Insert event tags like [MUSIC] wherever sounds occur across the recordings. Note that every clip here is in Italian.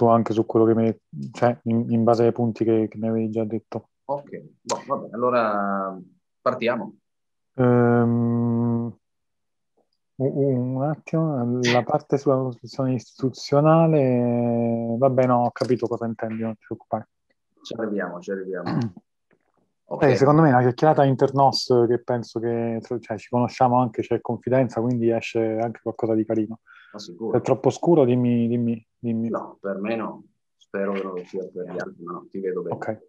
tu anche su quello che mi, cioè in, in base ai punti che, che, mi avevi già detto. Ok, boh, vabbè, allora partiamo. Um, un attimo, la parte sulla costruzione istituzionale, vabbè no, ho capito cosa intendi, non ti preoccupare. Ci arriviamo, ci arriviamo. Okay. Eh, secondo me è una chiacchierata internos che penso che cioè, ci conosciamo anche, c'è confidenza, quindi esce anche qualcosa di carino. È troppo scuro, dimmi, dimmi, dimmi. No, per me no. Spero che non lo sia per gli altri, ma no, ti vedo bene.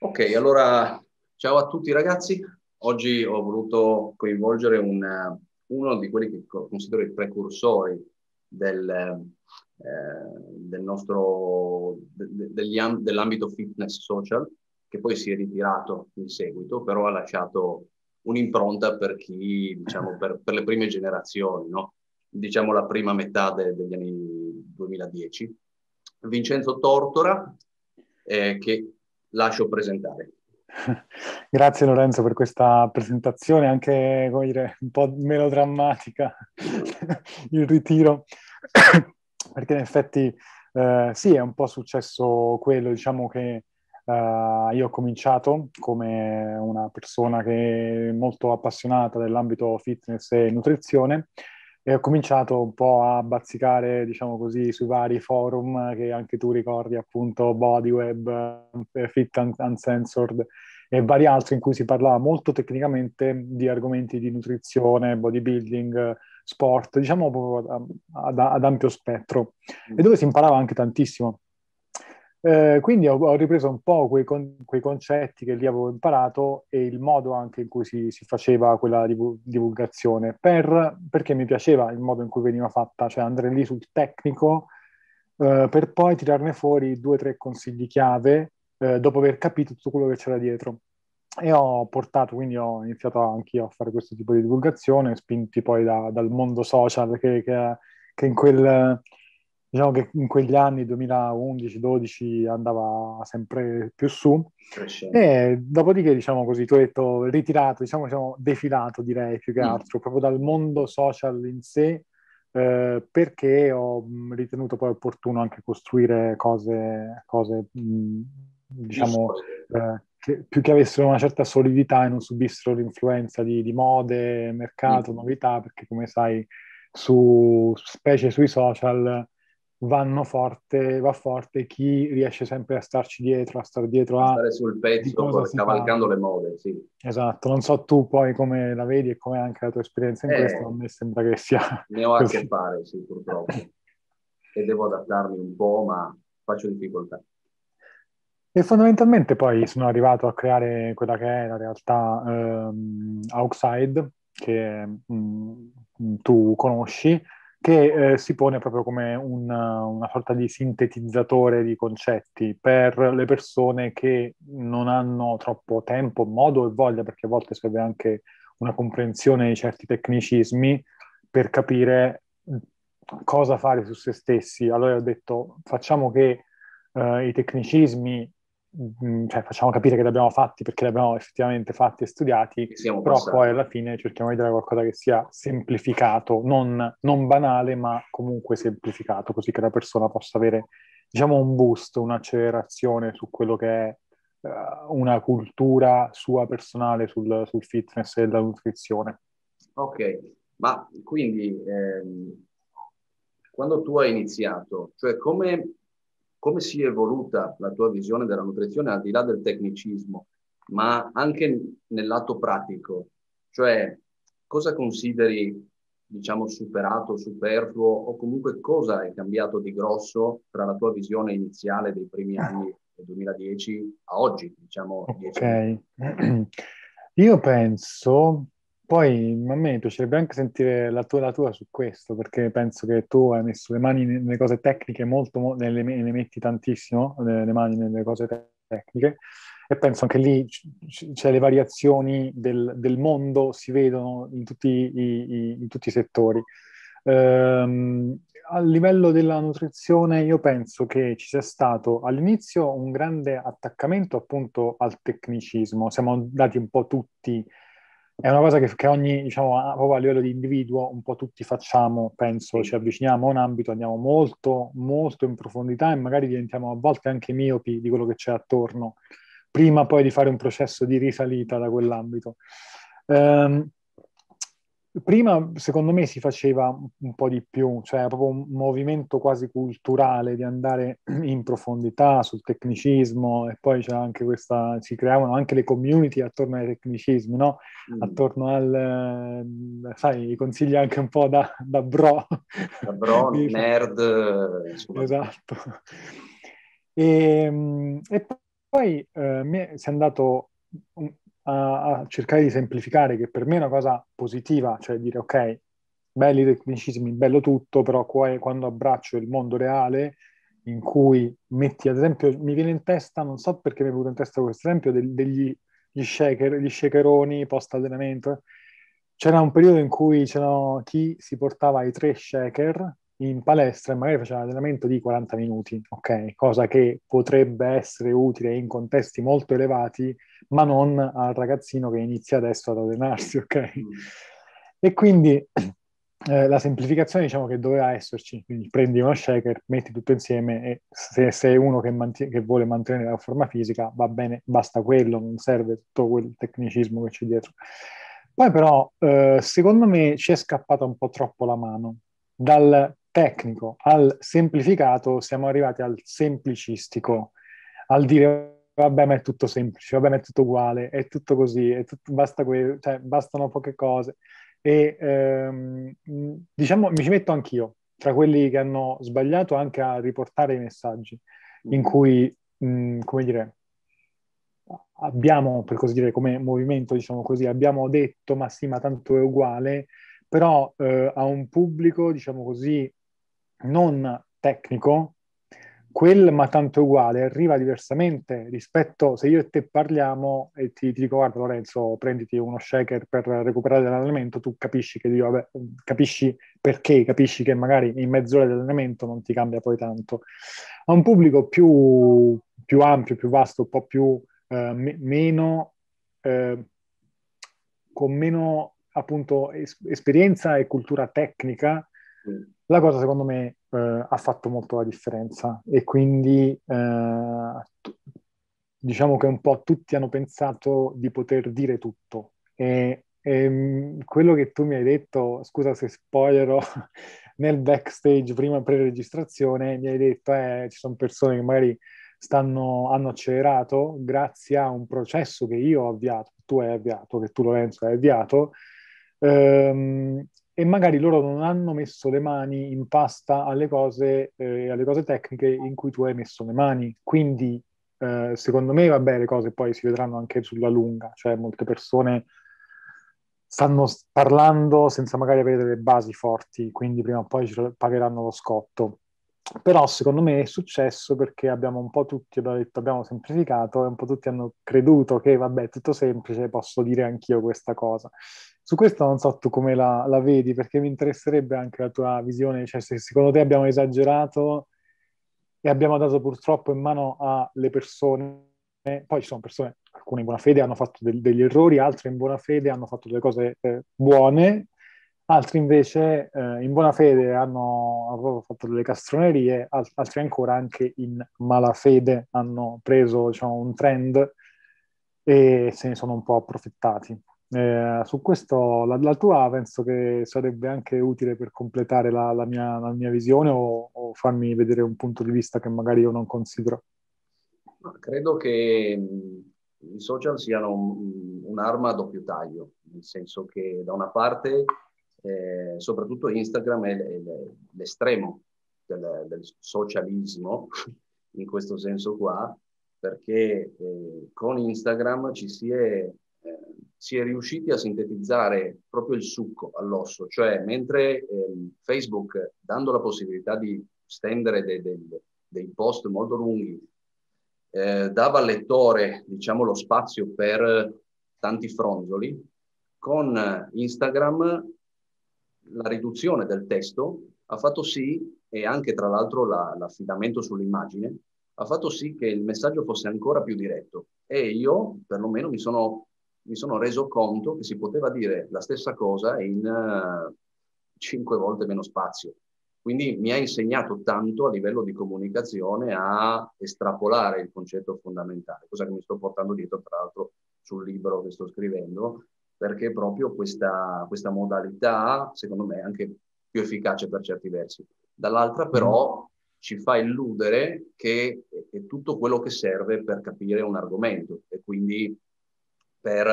Ok. Allora ciao a tutti ragazzi. Oggi ho voluto coinvolgere un, uno di quelli che considero i precursori del, eh, del nostro, de, degli, dell'ambito fitness social, che poi si è ritirato in seguito, però ha lasciato un'impronta per chi, diciamo, per, per le prime generazioni, no? Diciamo la prima metà de, degli anni 2010. Vincenzo Tortora, eh, che lascio presentare. [LAUGHS] Grazie Lorenzo per questa presentazione, anche dire, un po' melodrammatica, [LAUGHS] il ritiro, [COUGHS] perché in effetti eh, sì, è un po' successo quello, diciamo che Uh, io ho cominciato come una persona che è molto appassionata dell'ambito fitness e nutrizione e ho cominciato un po' a bazzicare, diciamo così, sui vari forum che anche tu ricordi, appunto Bodyweb, eh, Fit Uncensored e vari altri in cui si parlava molto tecnicamente di argomenti di nutrizione, bodybuilding, sport, diciamo ad, ad, ad ampio spettro, e dove si imparava anche tantissimo. Eh, quindi ho, ho, ripreso un po' quei, con, quei, concetti che lì avevo imparato e il modo anche in cui si, si faceva quella divulgazione, per, perché mi piaceva il modo in cui veniva fatta, cioè andare lì sul tecnico eh, per poi tirarne fuori due o tre consigli chiave eh, dopo aver capito tutto quello che c'era dietro. E ho portato, quindi ho iniziato anch'io a fare questo tipo di divulgazione, spinti poi da, dal mondo social che, che, che in quel diciamo che in quegli anni 2011-12 andava sempre più su Crescendo. e dopodiché diciamo così tu hai detto ritirato diciamo, diciamo defilato direi più che mm. altro mm. proprio dal mondo social in sé eh, perché ho ritenuto poi opportuno anche costruire cose, cose mh, diciamo eh, che, più che avessero una certa solidità e non subissero l'influenza di, di mode, mercato, mm. novità perché come sai su specie sui social vanno forte, va forte chi riesce sempre a starci dietro, a stare dietro a... Stare sul pezzo, cavalcando le mode, sì. Esatto, non so tu poi come la vedi e come anche la tua esperienza in eh, questo, a me sembra che sia... Ne ho a che fare, sì, purtroppo. e devo adattarmi un po', ma faccio difficoltà. E fondamentalmente poi sono arrivato a creare quella che è la realtà um, Outside, che um, tu conosci, che eh, si pone proprio come una, una, sorta di sintetizzatore di concetti per le persone che non hanno troppo tempo, modo e voglia, perché a volte serve anche una comprensione di certi tecnicismi per capire cosa fare su se stessi. Allora ho detto facciamo che eh, i tecnicismi cioè facciamo capire che li abbiamo fatti perché li abbiamo effettivamente fatti e studiati, però passati. poi alla fine cerchiamo di dare qualcosa che sia semplificato, non, non, banale, ma comunque semplificato, così che la persona possa avere, diciamo, un boost, un'accelerazione su quello che è uh, una cultura sua personale sul, sul, fitness e la nutrizione. Ok, ma quindi ehm, quando tu hai iniziato, cioè come come si è evoluta la tua visione della nutrizione al di là del tecnicismo, ma anche nel lato pratico, cioè cosa consideri diciamo superato, superfluo o comunque cosa è cambiato di grosso tra la tua visione iniziale dei primi anni del 2010 a oggi, diciamo Ok. [CLEARS THROAT] Io penso poi a me piacerebbe anche sentire la tua, la tua, su questo, perché penso che tu hai messo le mani nelle cose tecniche molto, mo- ne, ne metti tantissimo, le, le, mani nelle cose tecniche, e penso anche lì c- cioè, le variazioni del, del, mondo si vedono in tutti i, i, in tutti i settori. Ehm, a livello della nutrizione io penso che ci sia stato all'inizio un grande attaccamento appunto al tecnicismo, siamo andati un po' tutti è una cosa che, che ogni, diciamo, a, proprio a livello di individuo, un po' tutti facciamo, penso, ci avviciniamo a un ambito, andiamo molto, molto in profondità e magari diventiamo a volte anche miopi di quello che c'è attorno, prima poi di fare un processo di risalita da quell'ambito. Um, Prima, secondo me, si faceva un po' di più, cioè proprio un movimento quasi culturale di andare [CLEARS THROAT] in profondità sul tecnicismo e poi c'era anche questa, si creavano anche le community attorno ai tecnicismi, no? Mm. Attorno al, sai, i consigli anche un po' da, da bro. Da bro, [LAUGHS] nerd. Insomma. Esatto. E, ehm, e poi eh, si è andato a, a, cercare di semplificare, che per me è una cosa positiva, cioè dire ok, belli tecnicismi, bello tutto, però quando abbraccio il mondo reale, in cui metti ad esempio, mi viene in testa, non so perché mi è venuto in testa questo esempio, del, degli gli shaker, gli shakeroni post allenamento. C'era un periodo in cui c'era chi si portava i tre shaker in palestra e magari faceva allenamento di 40 minuti, ok? Cosa che potrebbe essere utile in contesti molto elevati, ma non al ragazzino che inizia adesso ad allenarsi, ok? Mm. E quindi [CLEARS THROAT] eh, la semplificazione diciamo che doveva esserci, quindi prendi uno shaker, metti tutto insieme e se sei uno che, manti- che, vuole mantenere la forma fisica va bene, basta quello, non serve tutto quel tecnicismo che c'è dietro. Poi però eh, secondo me ci è scappata un po' troppo la mano dal tecnico al semplificato siamo arrivati al semplicistico, al dire vabbè ma è tutto semplice, vabbè ma è tutto uguale, è tutto così, è tutto, basta que- cioè, bastano poche cose. E ehm, diciamo, mi ci metto anch'io, tra quelli che hanno sbagliato anche a riportare i messaggi, in mm. cui, mh, come dire, abbiamo, per così dire, come movimento, diciamo così, abbiamo detto ma sì, ma tanto è uguale, però eh, a un pubblico, diciamo così, non tecnico, quel ma tanto uguale arriva diversamente rispetto se io e te parliamo e ti, ti dico guarda Lorenzo prenditi uno shaker per recuperare l'allenamento tu capisci che io vabbè, capisci perché capisci che magari in mezz'ora di allenamento non ti cambia poi tanto. A un pubblico più, più ampio più vasto un po' più eh, me, meno eh, con meno appunto es- esperienza e cultura tecnica mm. la cosa secondo me eh, ha fatto molto la differenza. E quindi eh, t- diciamo che un po' tutti hanno pensato di poter dire tutto. E, e mm, quello che tu mi hai detto, scusa se spoilerò, [LAUGHS] nel backstage prima pre-registrazione mi hai detto eh, ci sono persone che magari stanno, hanno accelerato grazie a un processo che io ho avviato, tu hai avviato, che tu Lorenzo hai avviato, ehm, e magari loro non hanno messo le mani in pasta alle cose, eh, alle cose tecniche in cui tu hai messo le mani. Quindi, eh, secondo me, vabbè, le cose poi si vedranno anche sulla lunga, cioè molte persone stanno parlando senza magari avere delle basi forti, quindi prima o poi ci pagheranno lo scotto. Però secondo me è successo perché abbiamo un po' tutti, abbiamo detto, abbiamo semplificato e un po' tutti hanno creduto che vabbè, è tutto semplice, posso dire anch'io questa cosa. Su questo non so tu come la, la, vedi, perché mi interesserebbe anche la tua visione, cioè se secondo te abbiamo esagerato e abbiamo dato purtroppo in mano alle persone, poi ci sono persone, alcune in buona fede hanno fatto del, degli errori, altre in buona fede hanno fatto delle cose eh, buone, altri invece eh, in buona fede hanno, fatto delle castronerie, al- altri ancora anche in malafede hanno preso diciamo, un trend e se ne sono un po' approfittati. Eh, su questo la, la, tua penso che sarebbe anche utile per completare la, la, mia, la mia, visione o, o, farmi vedere un punto di vista che magari io non considero. Credo che i social siano un, un'arma a doppio taglio, nel senso che da una parte, eh, soprattutto Instagram è, è l'estremo del, del, socialismo, [LAUGHS] in questo senso qua, perché eh, con Instagram ci si è eh, si è riusciti a sintetizzare proprio il succo all'osso, cioè mentre eh, Facebook, dando la possibilità di stendere dei, dei, dei post molto lunghi, eh, dava al lettore diciamo, lo spazio per tanti fronzoli, con Instagram la riduzione del testo ha fatto sì, e anche tra l'altro la, l'affidamento sull'immagine, ha fatto sì che il messaggio fosse ancora più diretto. E io perlomeno mi sono mi sono reso conto che si poteva dire la stessa cosa in uh, cinque volte meno spazio. Quindi mi ha insegnato tanto a livello di comunicazione a estrapolare il concetto fondamentale, cosa che mi sto portando dietro tra l'altro sul libro che sto scrivendo, perché proprio questa, questa modalità, secondo me, è anche più efficace per certi versi. Dall'altra però ci fa illudere che è tutto quello che serve per capire un argomento e quindi per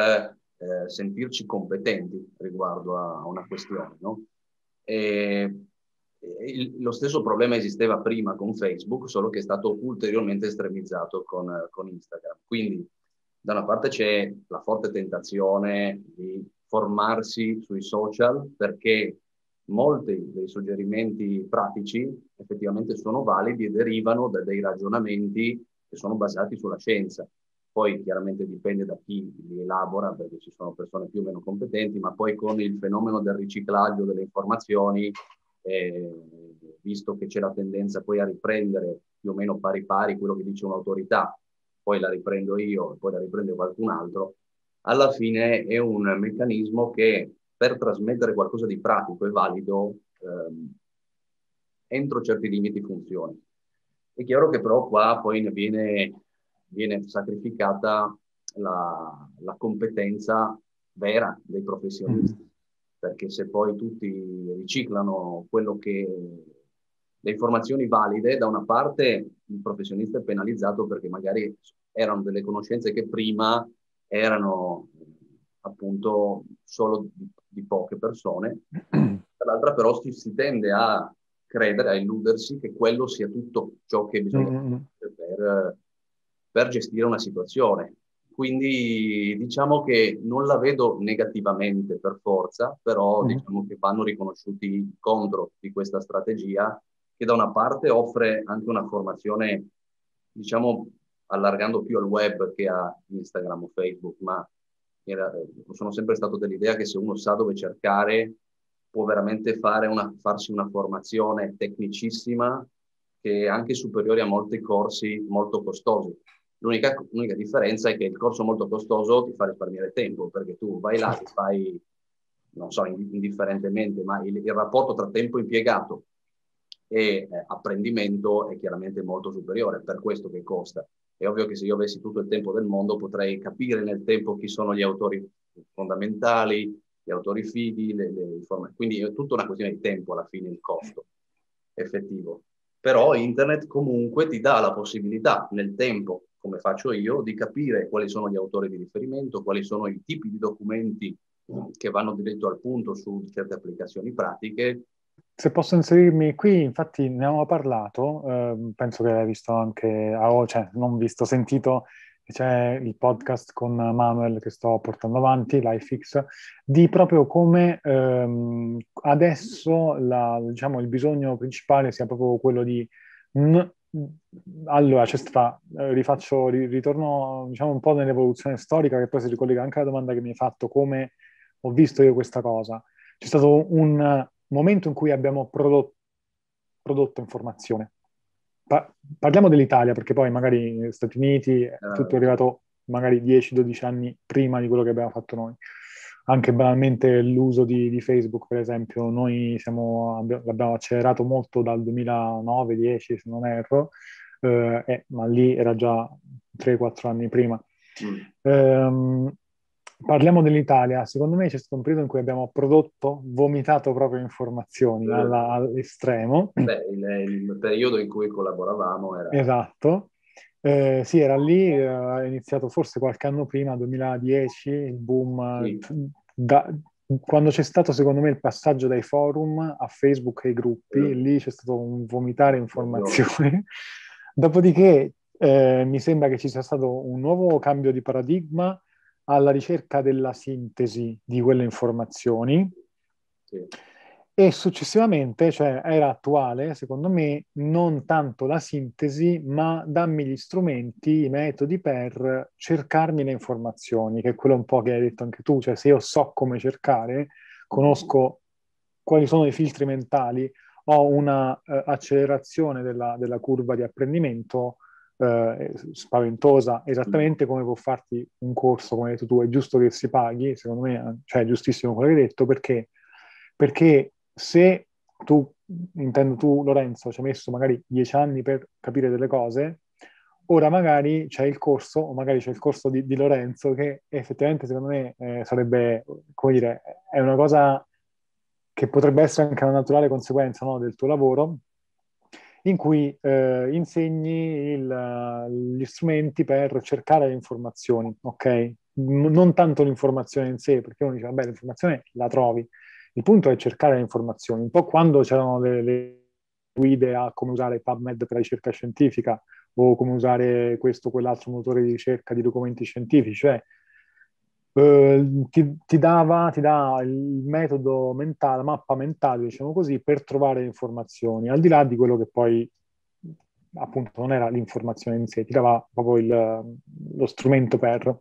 eh, sentirci competenti riguardo a, una questione. No? E, il, lo stesso problema esisteva prima con Facebook, solo che è stato ulteriormente estremizzato con, con Instagram. Quindi da una parte c'è la forte tentazione di formarsi sui social perché molti dei suggerimenti pratici effettivamente sono validi e derivano da dei ragionamenti che sono basati sulla scienza. Poi chiaramente dipende da chi li elabora, perché ci sono persone più o meno competenti, ma poi con il fenomeno del riciclaggio delle informazioni, eh, visto che c'è la tendenza poi a riprendere più o meno pari pari quello che dice un'autorità, poi la riprendo io poi la riprende qualcun altro, alla fine è un meccanismo che per trasmettere qualcosa di pratico e valido, ehm, entro certi limiti funziona. È chiaro che però qua poi ne viene, viene sacrificata la, la, competenza vera dei professionisti, mm. perché se poi tutti riciclano quello che le informazioni valide, da una parte il professionista è penalizzato perché magari erano delle conoscenze che prima erano appunto solo di, di poche persone, [CLEARS THROAT] dall'altra però si, si, tende a credere, a illudersi che quello sia tutto ciò che bisogna mm-hmm. fare per, per gestire una situazione. Quindi diciamo che non la vedo negativamente per forza, però mm. diciamo che vanno riconosciuti i contro di questa strategia che da una parte offre anche una formazione, diciamo, allargando più al web che a Instagram o Facebook, ma era, sono sempre stato dell'idea che se uno sa dove cercare può veramente fare una, farsi una formazione tecnicissima che è anche superiore a molti corsi molto costosi. L'unica, l'unica, differenza è che il corso molto costoso ti fa risparmiare tempo, perché tu vai là e fai, non so, indifferentemente, ma il, il rapporto tra tempo impiegato e eh, apprendimento è chiaramente molto superiore, per questo che costa. È ovvio che se io avessi tutto il tempo del mondo potrei capire nel tempo chi sono gli autori fondamentali, gli autori fidi, le, le inform- quindi è tutta una questione di tempo alla fine il costo effettivo. Però internet comunque ti dà la possibilità nel tempo, come faccio io, di capire quali sono gli autori di riferimento, quali sono i tipi di documenti che vanno diretto al punto su certe applicazioni pratiche. Se posso inserirmi qui, infatti ne abbiamo parlato, eh, penso che l'hai visto anche, oh, cioè non visto, sentito, c'è il podcast con Manuel che sto portando avanti, LifeX, di proprio come ehm, adesso la, diciamo, il bisogno principale sia proprio quello di... N- allora, c'è stata, eh, rifaccio, ritorno diciamo un po' nell'evoluzione storica che poi si ricollega anche alla domanda che mi hai fatto, come ho visto io questa cosa. C'è stato un momento in cui abbiamo prodotto, prodotto informazione. Pa- parliamo dell'Italia, perché poi magari negli Stati Uniti è ah. tutto arrivato magari 10-12 anni prima di quello che abbiamo fatto noi. Anche banalmente l'uso di, di Facebook, per esempio, noi siamo, abbiamo, l'abbiamo accelerato molto dal 2009-10, se non erro, eh, eh, ma lì era già 3-4 anni prima. Mm. Um, parliamo dell'Italia, secondo me c'è stato un periodo in cui abbiamo prodotto, vomitato proprio informazioni eh. alla, all'estremo. Beh, il, il, periodo in cui collaboravamo era... Esatto. Eh, sì, era lì, eh, è iniziato forse qualche anno prima, 2010, il boom. Sì. Da, quando c'è stato secondo me il passaggio dai forum a Facebook e ai gruppi, sì. lì c'è stato un vomitare informazioni. [LAUGHS] Dopodiché eh, mi sembra che ci sia stato un nuovo cambio di paradigma alla ricerca della sintesi di quelle informazioni sì. E successivamente, cioè era attuale, secondo me, non tanto la sintesi, ma dammi gli strumenti, i metodi per cercarmi le informazioni, che è quello un po' che hai detto anche tu, cioè se io so come cercare, conosco quali sono i filtri mentali, ho una uh, accelerazione della, della curva di apprendimento eh, spaventosa, esattamente come può farti un corso, come hai detto tu, è giusto che si paghi, secondo me, cioè è giustissimo quello che hai detto, perché, perché se tu, intendo tu Lorenzo, ci hai messo magari dieci anni per capire delle cose, ora magari c'è il corso, o magari c'è il corso di, di Lorenzo, che effettivamente secondo me eh, sarebbe, come dire, è una cosa che potrebbe essere anche una naturale conseguenza no, del tuo lavoro, in cui eh, insegni il, gli strumenti per cercare le informazioni, ok? non tanto l'informazione in sé, perché uno dice, vabbè, l'informazione la trovi. Il punto è cercare le informazioni. Un po' quando c'erano le, le guide a come usare PubMed per la ricerca scientifica o come usare questo o quell'altro motore di ricerca di documenti scientifici, cioè eh, ti, ti, dava, ti dà il metodo mentale, la mappa mentale, diciamo così, per trovare informazioni, al di là di quello che poi appunto non era l'informazione in sé, ti dava proprio il, lo strumento per,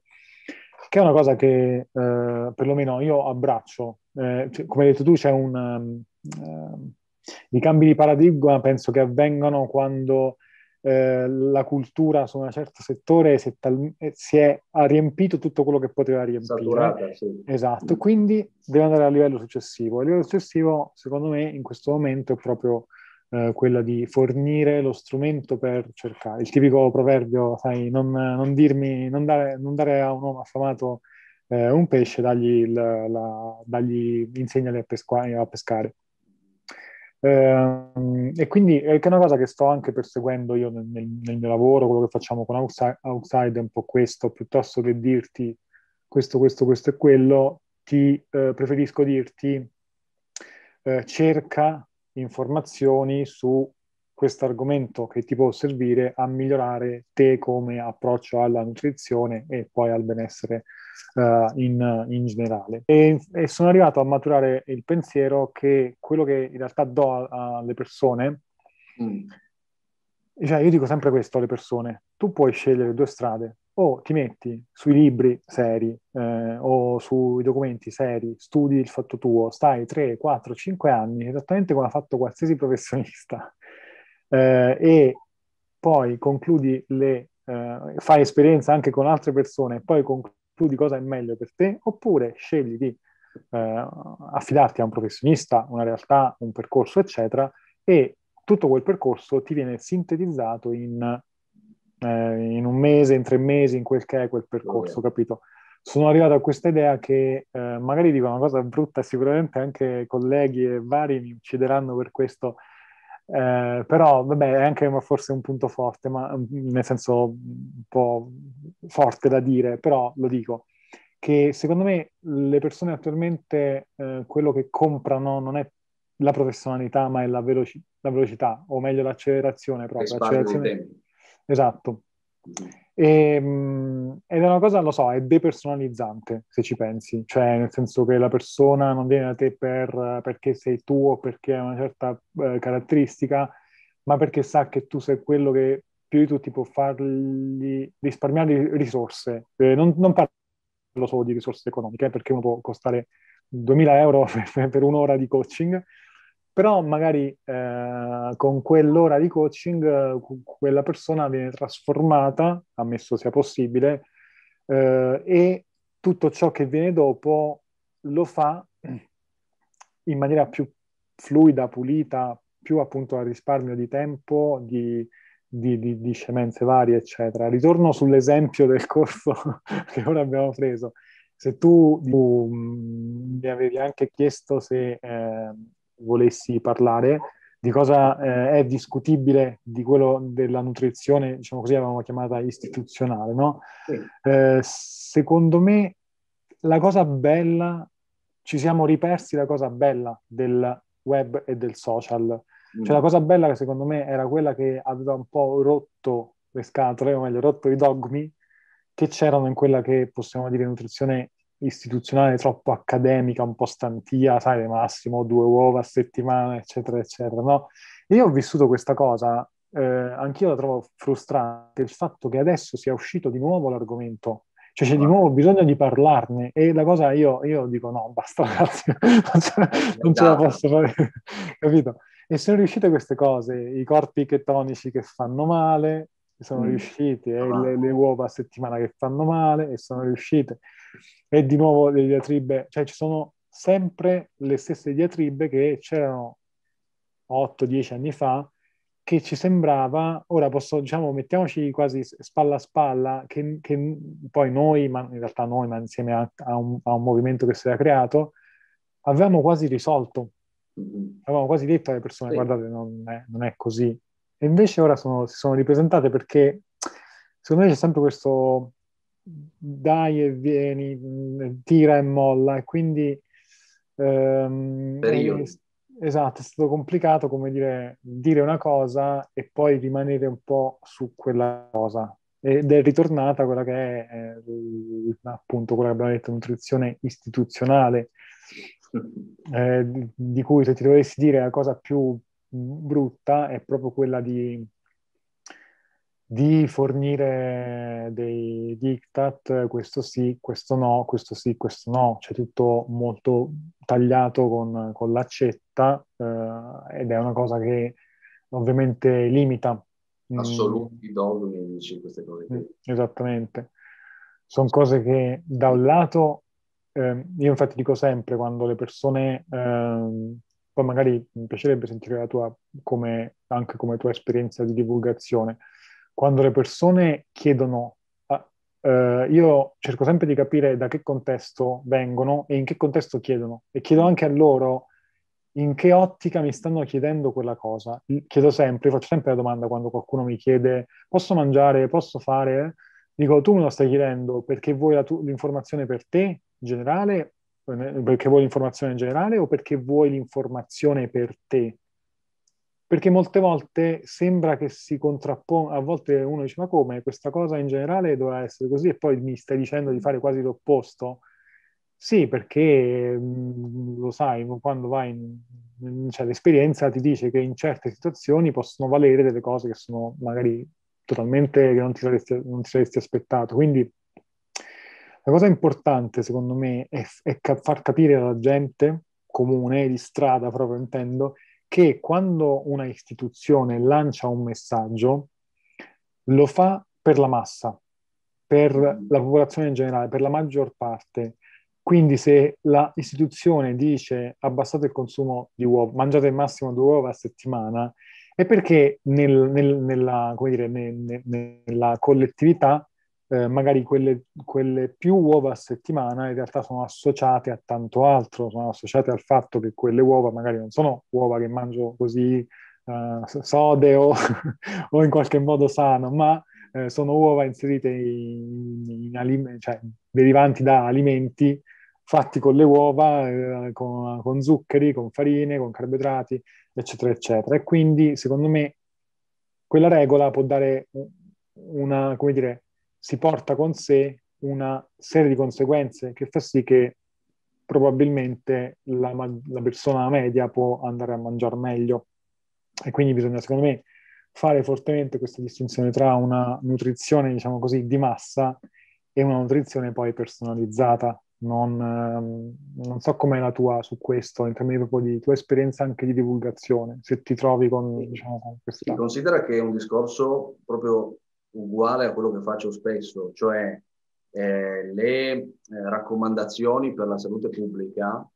che è una cosa che eh, perlomeno io abbraccio. Eh, cioè, come hai detto tu, c'è un... Um, I cambi di paradigma penso che avvengano quando eh, la cultura su un certo settore si è, tal- eh, si è, riempito tutto quello che poteva riempire. Saturata, sì. Esatto, quindi deve andare a livello successivo. A livello successivo, secondo me, in questo momento è proprio eh, quella di fornire lo strumento per cercare. Il tipico proverbio, sai, non, non dirmi, non dare, non dare, a un uomo affamato eh, un pesce, dagli, il, la, dagli insegnali a, pesca- a pescare. Eh, e quindi è una cosa che sto anche perseguendo io nel, nel, mio lavoro, quello che facciamo con Outside, Outside è un po' questo, piuttosto che dirti questo, questo, questo e quello, ti eh, preferisco dirti eh, cerca informazioni su questo argomento che ti può servire a migliorare te come approccio alla nutrizione e poi al benessere uh, in, in, generale. E, e, sono arrivato a maturare il pensiero che quello che in realtà do alle persone, mm. Cioè io dico sempre questo alle persone, tu puoi scegliere due strade, o ti metti sui libri seri eh, o sui documenti seri, studi il fatto tuo, stai 3, 4, 5 anni, esattamente come ha fatto qualsiasi professionista, [LAUGHS] eh, e poi concludi le, eh, fai esperienza anche con altre persone e poi concludi di cosa è meglio per te, oppure scegli di eh, affidarti a un professionista, una realtà, un percorso, eccetera, e tutto quel percorso ti viene sintetizzato in, eh, in un mese, in tre mesi, in quel che è quel percorso, capito? Sono arrivato a questa idea che eh, magari dico una cosa brutta, sicuramente anche colleghi e vari mi uccideranno per questo, eh, però vabbè è anche forse un punto forte, ma mm, nel senso un po' forte da dire, però lo dico, che secondo me le persone attualmente eh, quello che comprano non è la professionalità, ma è la, veloci- la velocità, o meglio l'accelerazione proprio. L'accelerazione... Esatto. Mm-hmm. E, mh, ed è una cosa, lo so, è depersonalizzante se ci pensi, cioè nel senso che la persona non viene da te per, perché sei tu o perché hai una certa eh, caratteristica, ma perché sa che tu sei quello che più di tutti può fargli risparmiare risorse. Eh, non, non parlo solo di risorse economiche, eh, perché uno può costare 2000 euro [LAUGHS] per, per un'ora di coaching, però magari eh, con quell'ora di coaching quella persona viene trasformata, ammesso sia possibile, eh, e tutto ciò che viene dopo lo fa in maniera più fluida, pulita, più appunto a risparmio di tempo, di, di, di, di scemenze varie, eccetera. Ritorno sull'esempio del corso [LAUGHS] che ora abbiamo preso. Se tu, tu mi avevi anche chiesto se eh, volessi parlare di cosa eh, è discutibile di quello della nutrizione, diciamo così, avevamo chiamata istituzionale, no? Sì. Eh, secondo me la cosa bella, ci siamo ripersi la cosa bella del web e del social. Mm. Cioè la cosa bella che secondo me era quella che aveva un po' rotto le scatole, o meglio, rotto i dogmi che c'erano in quella che possiamo dire nutrizione istituzionale troppo accademica, un po' stantia, sai, massimo due uova a settimana, eccetera, eccetera, no? Io ho vissuto questa cosa, eh, anch'io la trovo frustrante, il fatto che adesso sia uscito di nuovo l'argomento, cioè c'è di nuovo bisogno di parlarne e la cosa io, io dico no, basta [LAUGHS] ragazzi, non ce, non ce la posso fare, capito? E sono riuscite queste cose, i corpi chetonici che fanno male, sono mm. riusciti, e le, le, uova a settimana che fanno male, e sono riuscite, e di nuovo le diatribe, cioè ci sono sempre le stesse diatribe che c'erano 8-10 anni fa, che ci sembrava, ora posso, diciamo, mettiamoci quasi spalla a spalla, che, che poi noi, ma in realtà noi, ma insieme a, a, un, a un movimento che si era creato, avevamo quasi risolto avevamo quasi detto alle persone, sì. guardate, non è, non è, così. E invece ora sono, si sono ripresentate perché secondo me c'è sempre questo dai e vieni, tira e molla, e quindi... Ehm, è, esatto, è stato complicato, come dire, dire una cosa e poi rimanere un po' su quella cosa. Ed è ritornata quella che è, è appunto quella che abbiamo detto, nutrizione istituzionale, [LAUGHS] eh, di cui se ti dovessi dire la cosa più brutta è proprio quella di, di fornire dei diktat, questo sì, questo no, questo sì, questo no, c'è tutto molto tagliato con, con l'accetta eh, ed è una cosa che ovviamente limita. Mm. Assoluti dogmi, dici queste cose. Mm, esattamente. Sono cose che da un lato eh, io infatti dico sempre quando le persone, eh, poi magari mi piacerebbe sentire la tua, come, anche come tua esperienza di divulgazione, quando le persone chiedono, eh, io cerco sempre di capire da che contesto vengono e in che contesto chiedono e chiedo anche a loro in che ottica mi stanno chiedendo quella cosa. Chiedo sempre, faccio sempre la domanda quando qualcuno mi chiede posso mangiare, posso fare? Dico, tu me lo stai chiedendo perché vuoi tu- l'informazione per te generale, perché vuoi l'informazione in generale o perché vuoi l'informazione per te? Perché molte volte sembra che si contrapponga, a volte uno dice ma come, questa cosa in generale doveva essere così e poi mi stai dicendo di fare quasi l'opposto? Sì, perché mm, lo sai, quando vai in, cioè, l'esperienza ti dice che in certe situazioni possono valere delle cose che sono magari totalmente che non ti saresti, non ti saresti aspettato. Quindi la cosa importante, secondo me, è, è far capire alla gente comune, di strada proprio intendo, che quando una istituzione lancia un messaggio, lo fa per la massa, per la popolazione in generale, per la maggior parte. Quindi se l'istituzione dice abbassate il consumo di uova, mangiate al massimo due uova a settimana, è perché nel, nel, nella, dire, nel, nella collettività eh, magari quelle, quelle, più uova a settimana in realtà sono associate a tanto altro, sono associate al fatto che quelle uova magari non sono uova che mangio così uh, sode o, [LAUGHS] o, in qualche modo sano, ma eh, sono uova inserite in, in alim- cioè derivanti da alimenti fatti con le uova, eh, con, con zuccheri, con farine, con carboidrati, eccetera, eccetera. E quindi, secondo me, quella regola può dare una, come dire, si porta con sé una serie di conseguenze che fa sì che probabilmente la, la persona media può andare a mangiare meglio. E quindi bisogna, secondo me, fare fortemente questa distinzione tra una nutrizione, diciamo così, di massa e una nutrizione poi personalizzata. Non, ehm, non so com'è la tua su questo, in termini proprio di tua esperienza anche di divulgazione, se ti trovi con, diciamo, con questa... Considera che è un discorso proprio uguale a quello che faccio spesso, cioè eh, le eh, raccomandazioni per la salute pubblica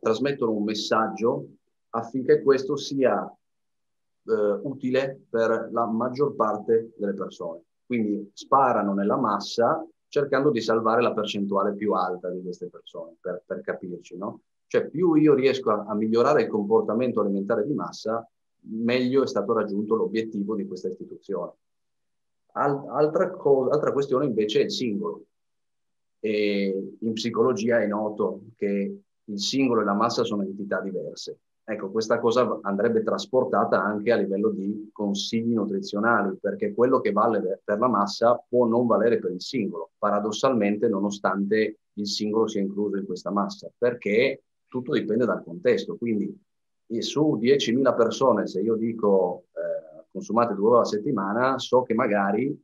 trasmettono un messaggio affinché questo sia eh, utile per la maggior parte delle persone. Quindi sparano nella massa cercando di salvare la percentuale più alta di queste persone, per, per capirci, no? Cioè più io riesco a, a migliorare il comportamento alimentare di massa, meglio è stato raggiunto l'obiettivo di questa istituzione. Altra, cosa, altra questione invece è il singolo. E in psicologia è noto che il singolo e la massa sono entità diverse. Ecco, questa cosa andrebbe trasportata anche a livello di consigli nutrizionali, perché quello che vale per la massa può non valere per il singolo, paradossalmente, nonostante il singolo sia incluso in questa massa, perché tutto dipende dal contesto. Quindi su 10.000 persone, se io dico eh, consumate due uova a settimana, so che magari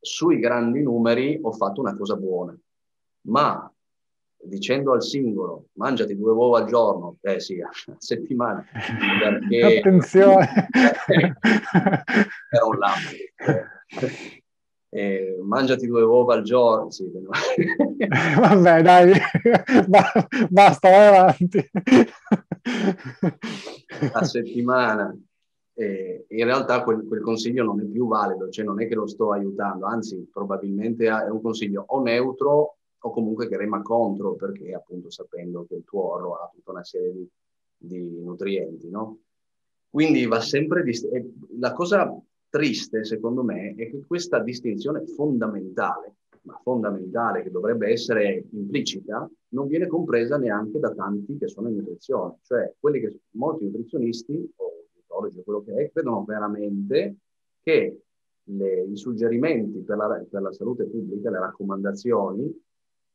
sui grandi numeri ho fatto una cosa buona. Ma dicendo al singolo mangiati due uova al giorno, eh sì, [LAUGHS] a settimana, perché attenzione era un lapsus. eh, mangiati due uova al giorno. Sì, no. [LAUGHS] Vabbè, dai, basta, vai avanti. A settimana. Eh, in realtà quel, quel, consiglio non è più valido, cioè non è che lo sto aiutando, anzi probabilmente è un consiglio o neutro o comunque che rema contro, perché appunto sapendo che il tuo oro ha tutta una serie di, di nutrienti, no? Quindi va sempre... Dist- la cosa triste, secondo me, è che questa distinzione fondamentale, ma fondamentale, che dovrebbe essere implicita, non viene compresa neanche da tanti che sono in nutrizione. Cioè, quelli che molti nutrizionisti o dietologi o quello che è, credono veramente che le, i suggerimenti per la, per la salute pubblica, le raccomandazioni,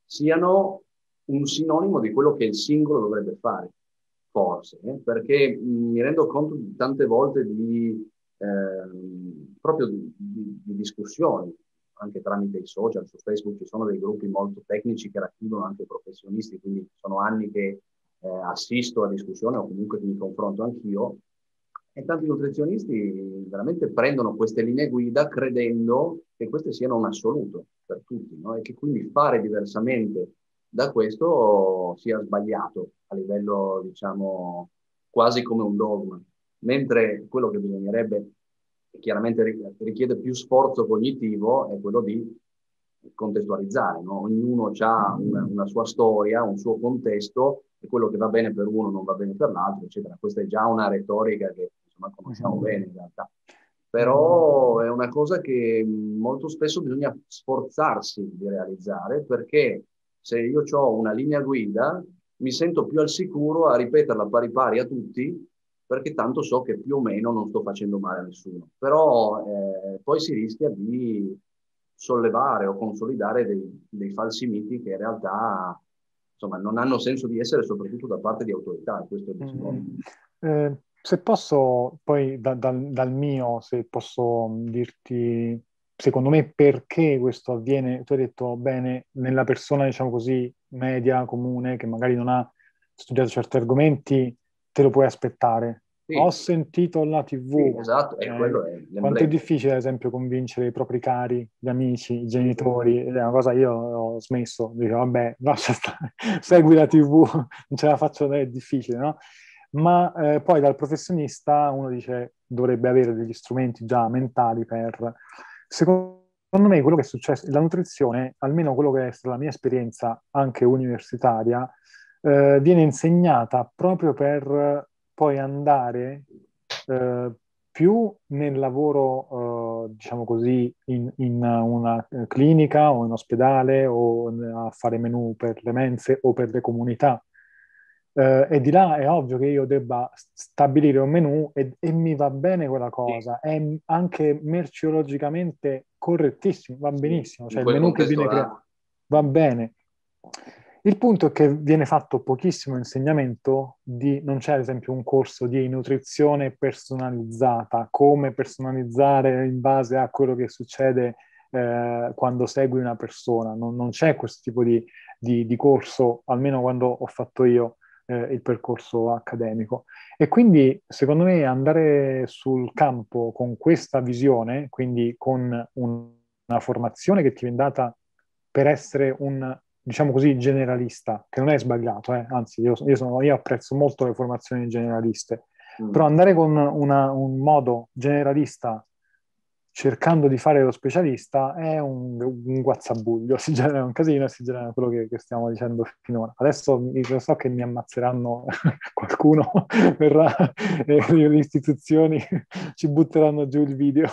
siano un sinonimo di quello che il singolo dovrebbe fare, forse, eh? perché mi rendo conto tante volte di eh, proprio di, di, di, discussioni, anche tramite i social, su Facebook ci sono dei gruppi molto tecnici che racchiudono anche professionisti, quindi sono anni che eh, assisto a discussioni o comunque mi confronto anch'io e tanti nutrizionisti veramente prendono queste linee guida credendo che queste siano un assoluto per tutti no? e che quindi fare diversamente da questo sia sbagliato a livello, diciamo, quasi come un dogma. Mentre quello che bisognerebbe, chiaramente richiede più sforzo cognitivo, è quello di contestualizzare. No? Ognuno ha una, una sua storia, un suo contesto e quello che va bene per uno non va bene per l'altro, eccetera. Questa è già una retorica che insomma, conosciamo mm-hmm. bene in realtà. Però è una cosa che molto spesso bisogna sforzarsi di realizzare perché se io ho una linea guida mi sento più al sicuro a ripeterla pari pari a tutti perché tanto so che più o meno non sto facendo male a nessuno. Però eh, poi si rischia di sollevare o consolidare dei, dei falsi miti che in realtà insomma, non hanno senso di essere soprattutto da parte di autorità. Questo è il mm. eh, se posso, poi da, da, dal mio, se posso dirti, secondo me, perché questo avviene, tu hai detto, bene, nella persona, diciamo così, media, comune, che magari non ha studiato certi argomenti, te lo puoi aspettare. Sì. Ho sentito la TV. Sì, esatto, eh, quello è Quanto è difficile, ad esempio, convincere i propri cari, gli amici, i genitori. È una cosa io ho smesso. Dico, vabbè, lascia stare, [LAUGHS] segui la TV, [LAUGHS] non ce la faccio, è difficile, no? Ma eh, poi dal professionista uno dice dovrebbe avere degli strumenti già mentali per... Secondo me quello che è successo, la nutrizione, almeno quello che è stata la mia esperienza anche universitaria, eh, viene insegnata proprio per poi andare eh, più nel lavoro, eh, diciamo così, in, in, una clinica o in ospedale o a fare menù per le mense o per le comunità Uh, e di là è ovvio che io debba stabilire un menu e, e mi va bene quella cosa, sì. è anche merceologicamente correttissimo, va benissimo, cioè il menu che viene creato va bene. Il punto è che viene fatto pochissimo insegnamento di, non c'è ad esempio un corso di nutrizione personalizzata, come personalizzare in base a quello che succede eh, quando segui una persona, non, non c'è questo tipo di, di, di corso, almeno quando ho fatto io eh, il percorso accademico. E quindi, secondo me, andare sul campo con questa visione, quindi con un, una formazione che ti viene data per essere un, diciamo così, generalista, che non è sbagliato, eh? anzi, io, io, sono, io, apprezzo molto le formazioni generaliste, mm. però andare con una, un modo generalista cercando di fare lo specialista è un, un guazzabuglio, [LAUGHS] si genera un casino e si genera quello che, che stiamo dicendo finora. Adesso io so che mi ammazzeranno [LAUGHS] qualcuno, [LAUGHS] verrà, e le istituzioni ci butteranno giù il video.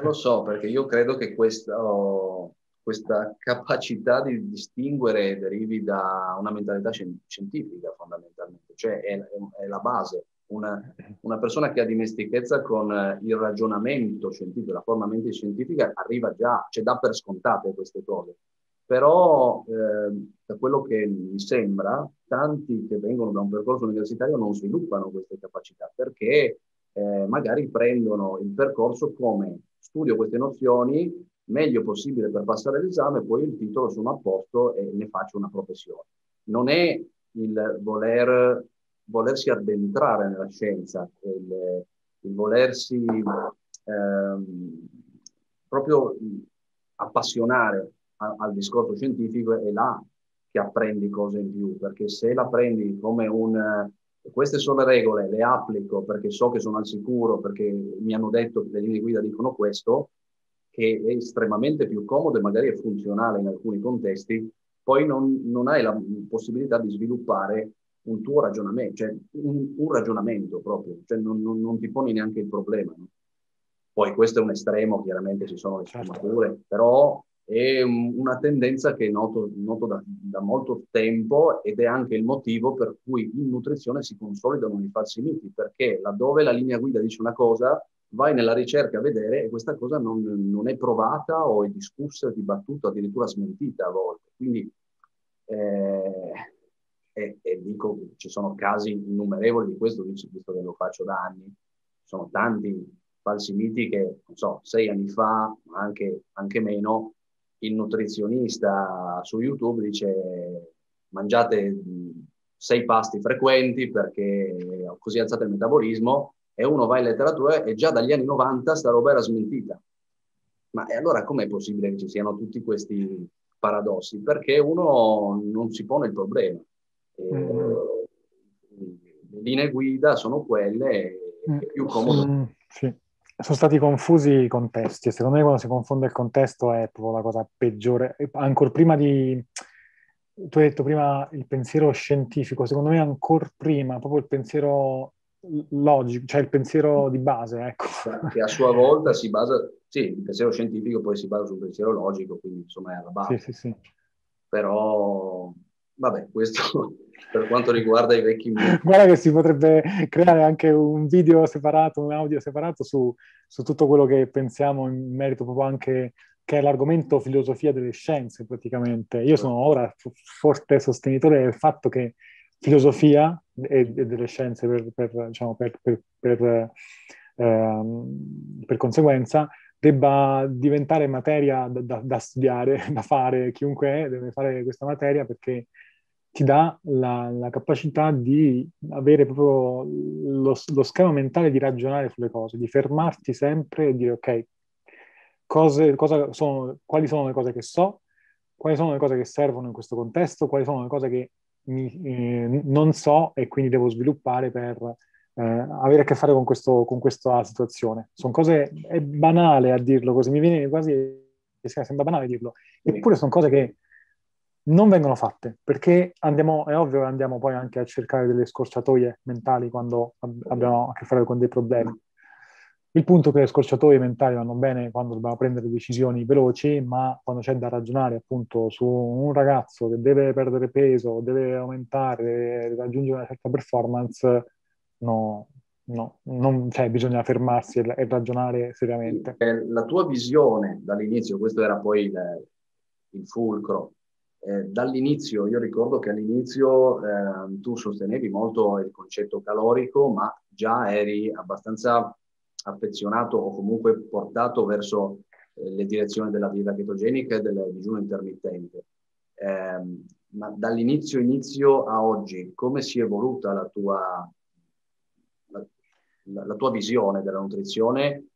Lo so, perché io credo che questo, questa capacità di distinguere derivi da una mentalità scientifica fondamentalmente, cioè è, è la base una, una, persona che ha dimestichezza con eh, il ragionamento scientifico, la forma mente scientifica, arriva già, cioè dà per scontate queste cose. Però, eh, da quello che mi sembra, tanti che vengono da un percorso universitario non sviluppano queste capacità perché eh, magari prendono il percorso come studio queste nozioni meglio possibile per passare l'esame, poi il titolo sono a posto e ne faccio una professione. Non è il voler volersi addentrare nella scienza, il, il volersi ehm, proprio appassionare a, al discorso scientifico è là che apprendi cose in più, perché se la prendi come un queste sono le regole, le applico perché so che sono al sicuro, perché mi hanno detto che le linee guida dicono questo, che è estremamente più comodo e magari è funzionale in alcuni contesti, poi non, non hai la possibilità di sviluppare un tuo ragionamento, cioè un, un ragionamento proprio, cioè non, non, non, ti poni neanche il problema. No? Poi questo è un estremo, chiaramente ci sono le certo. sfumature, però è una tendenza che noto, noto da, da, molto tempo ed è anche il motivo per cui in nutrizione si consolidano i falsi miti, perché laddove la linea guida dice una cosa, vai nella ricerca a vedere e questa cosa non, non è provata o è discussa, dibattuta, addirittura smentita a volte. Quindi, eh, e, e, dico, ci sono casi innumerevoli di questo, visto che lo faccio da anni, sono tanti falsi miti che, non so, sei anni fa, ma anche, anche meno, il nutrizionista su YouTube dice mangiate sei pasti frequenti perché così alzate il metabolismo e uno va in letteratura e già dagli anni 90 sta roba era smentita. Ma e allora com'è possibile che ci siano tutti questi paradossi? Perché uno non si pone il problema. Mm. Le linee guida sono quelle, mm. è più comodo. Mm, sì sono stati confusi i contesti secondo me quando si confonde il contesto è proprio la cosa peggiore. Ancora prima di... Tu hai detto prima il pensiero scientifico, secondo me ancora prima, proprio il pensiero logico, cioè il pensiero di base, ecco. Che a sua volta si basa, sì, il pensiero scientifico poi si basa sul pensiero logico, quindi insomma è alla base. Sì, sì, sì. Però, vabbè, questo per quanto riguarda i vecchi [LAUGHS] miti. Guarda che si potrebbe creare anche un video separato, un audio separato su, su tutto quello che pensiamo in merito proprio anche che è l'argomento filosofia delle scienze praticamente. Io sono ora forte sostenitore del fatto che filosofia e, e delle scienze per, per, diciamo, per, per ehm, conseguenza debba diventare materia da, da, da, studiare, [LAUGHS] da fare, chiunque è deve fare questa materia perché ti dà la, la, capacità di avere proprio lo, lo, schema mentale di ragionare sulle cose, di fermarti sempre e dire ok, cose, sono, quali sono le cose che so, quali sono le cose che servono in questo contesto, quali sono le cose che mi, eh, non so e quindi devo sviluppare per eh, avere a che fare con, questo, con questa situazione. Sono cose, è banale a dirlo così, mi viene quasi, sembra banale dirlo, eppure sono cose che non vengono fatte perché andiamo, è ovvio che andiamo poi anche a cercare delle scorciatoie mentali quando abbiamo a che fare con dei problemi. Il punto è che le scorciatoie mentali vanno bene quando dobbiamo prendere decisioni veloci, ma quando c'è da ragionare appunto su un ragazzo che deve perdere peso, deve aumentare, raggiungere una certa performance, no, no, non, cioè, bisogna fermarsi e, e, ragionare seriamente. La tua visione dall'inizio, questo era poi il, il fulcro, eh, dall'inizio, io ricordo che all'inizio eh, tu sostenevi molto il concetto calorico, ma già eri abbastanza affezionato o comunque portato verso eh, le direzioni della dieta chetogenica e del digiuno intermittente. Ehm, ma dall'inizio inizio a oggi, come si è evoluta la tua, la, la tua visione della nutrizione,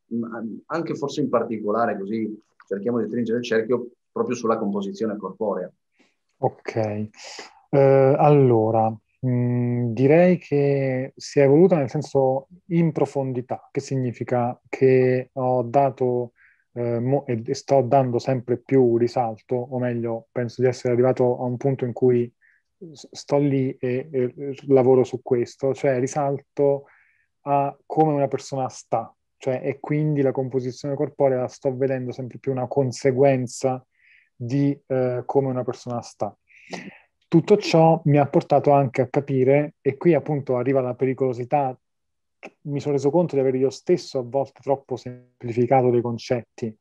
anche forse in particolare, così cerchiamo di stringere il cerchio proprio sulla composizione corporea? Ok, eh, allora mh, mm, direi che si è evoluta nel senso in profondità, che significa che ho dato eh, mo- e sto dando sempre più risalto, o meglio, penso di essere arrivato a un punto in cui sto lì e, e lavoro su questo, cioè risalto a come una persona sta, cioè, e quindi la composizione corporea sto vedendo sempre più una conseguenza di eh, come una persona sta. Tutto ciò mi ha portato anche a capire, e qui appunto arriva la pericolosità, mi sono reso conto di aver io stesso a volte troppo semplificato dei concetti,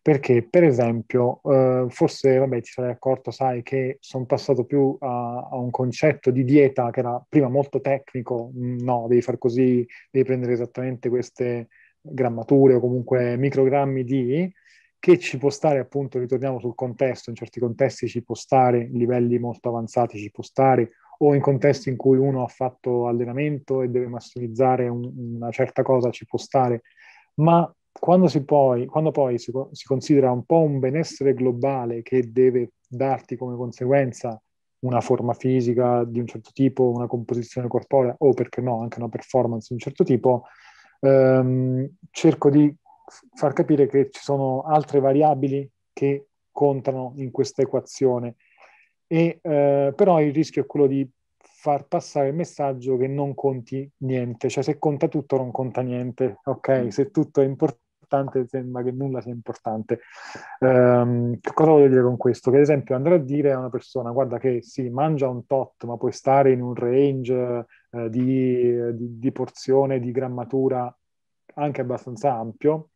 perché per esempio, eh, forse vabbè, ti sarai accorto, sai, che sono passato più a, a, un concetto di dieta che era prima molto tecnico, no, devi far così, devi prendere esattamente queste grammature o comunque microgrammi di, che ci può stare, appunto, ritorniamo sul contesto, in certi contesti ci può stare, in livelli molto avanzati ci può stare, o in contesti in cui uno ha fatto allenamento e deve massimizzare un, una certa cosa ci può stare, ma quando, si poi, quando poi si, si considera un po' un benessere globale che deve darti come conseguenza una forma fisica di un certo tipo, una composizione corporea o perché no anche una performance di un certo tipo, ehm, cerco di far capire che ci sono altre variabili che contano in questa equazione. E, eh, però il rischio è quello di far passare il messaggio che non conti niente, cioè se conta tutto non conta niente, ok? Se tutto è importante sembra che nulla sia importante. Um, cosa voglio dire con questo? Che ad esempio andare a dire a una persona guarda che sì, mangia un tot, ma puoi stare in un range uh, di, di, di porzione, di grammatura anche abbastanza ampio,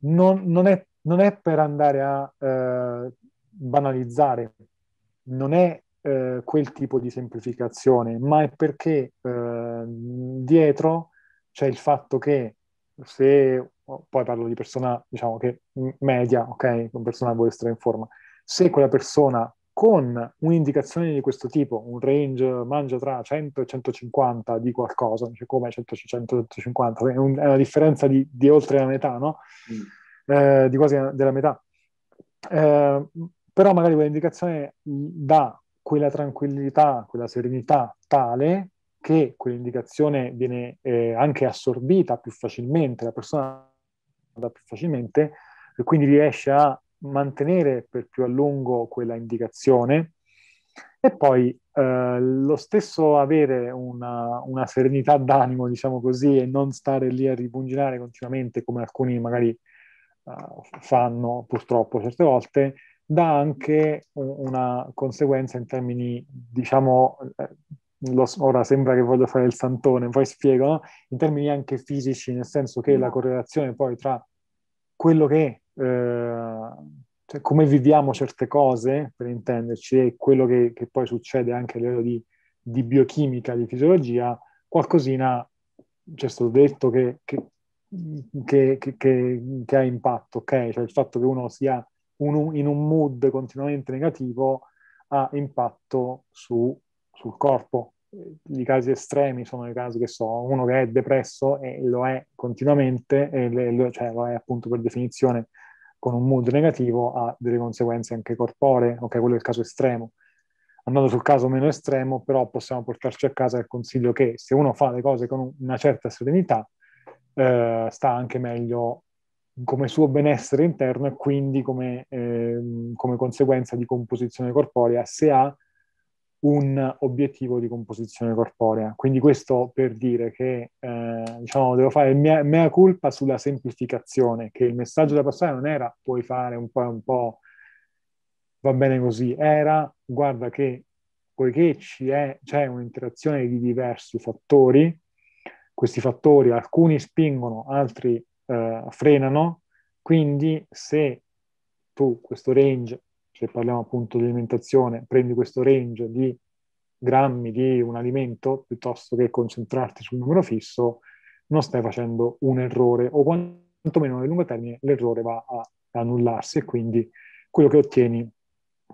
non, non, è, non è, per andare a uh, banalizzare, non è uh, quel tipo di semplificazione, ma è perché dietro c'è il fatto che se poi parlo di persona, diciamo che media, ok, una persona vuole stare in forma, se quella persona con un'indicazione di questo tipo, un range mangia tra 100 e 150 di qualcosa, cioè come 100 e 150, è, un, è, una differenza di, di, oltre la metà, no? Mm. Eh, di quasi della metà. Eh, però magari quell'indicazione dà quella tranquillità, quella serenità tale che quell'indicazione viene eh, anche assorbita più facilmente, la persona più facilmente e quindi riesce a mantenere per più a lungo quella indicazione e poi eh, lo stesso avere una, una, serenità d'animo, diciamo così, e non stare lì a ripunginare continuamente come alcuni magari uh, fanno purtroppo certe volte, dà anche un, una conseguenza in termini, diciamo, eh, lo, ora sembra che voglio fare il santone, poi spiego, no? in termini anche fisici, nel senso che la correlazione poi tra quello che, eh, cioè come viviamo certe cose, per intenderci, e quello che, che poi succede anche a livello di, di, biochimica, di fisiologia, qualcosina c'è stato detto che, che, che ha impatto, ok? Cioè il fatto che uno sia un, in un mood continuamente negativo ha impatto su sul corpo. I casi estremi sono i casi che so, uno che è depresso e lo è continuamente, e le, cioè lo è appunto per definizione con un mood negativo, ha delle conseguenze anche corporee, ok, quello è il caso estremo. Andando sul caso meno estremo, però possiamo portarci a casa il consiglio che se uno fa le cose con una certa serenità, eh, sta anche meglio come suo benessere interno e quindi come, eh, come conseguenza di composizione corporea, se ha un obiettivo di composizione corporea. Quindi questo per dire che eh, diciamo, devo fare mia, mea culpa sulla semplificazione, che il messaggio da passare non era puoi fare un po' un po' va bene così, era guarda che poiché è, c'è un'interazione di diversi fattori, questi fattori alcuni spingono, altri eh, frenano, quindi se tu questo range se parliamo appunto di alimentazione, prendi questo range di grammi di un alimento piuttosto che concentrarti sul numero fisso, non stai facendo un errore o quantomeno nel lungo termine l'errore va a, annullarsi e quindi quello che ottieni